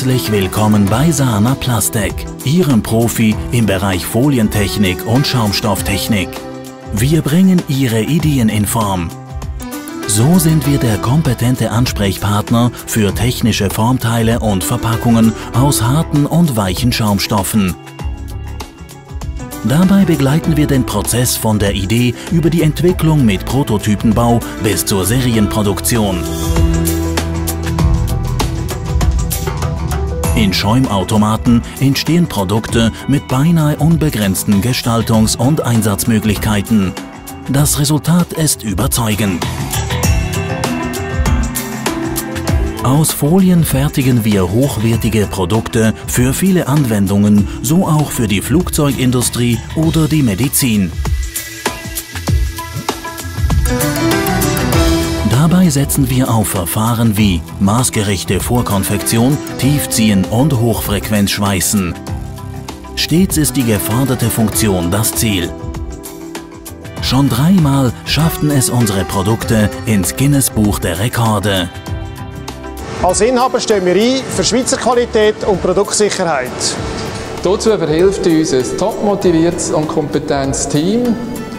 Herzlich willkommen bei Sana Plastek, Ihrem Profi im Bereich Folientechnik und Schaumstofftechnik. Wir bringen Ihre Ideen in Form. So sind wir der kompetente Ansprechpartner für technische Formteile und Verpackungen aus harten und weichen Schaumstoffen. Dabei begleiten wir den Prozess von der Idee über die Entwicklung mit Prototypenbau bis zur Serienproduktion. In Schäumautomaten entstehen Produkte mit beinahe unbegrenzten Gestaltungs- und Einsatzmöglichkeiten. Das Resultat ist überzeugend. Aus Folien fertigen wir hochwertige Produkte für viele Anwendungen, so auch für die Flugzeugindustrie oder die Medizin. Dabei setzen wir auf Verfahren wie maßgerechte Vorkonfektion, Tiefziehen und Hochfrequenzschweißen. Stets ist die geforderte Funktion das Ziel. Schon dreimal schafften es unsere Produkte ins Guinness Buch der Rekorde. Als Inhaber stehen wir ein für Schweizer Qualität und Produktsicherheit. Dazu verhilft uns ein top motiviertes und kompetentes Team,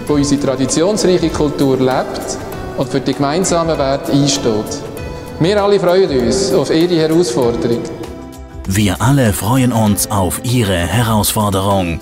das unsere traditionsreiche Kultur lebt und für die gemeinsamen Werte einsteht. Wir alle freuen uns auf Ihre Herausforderung. Wir alle freuen uns auf Ihre Herausforderung.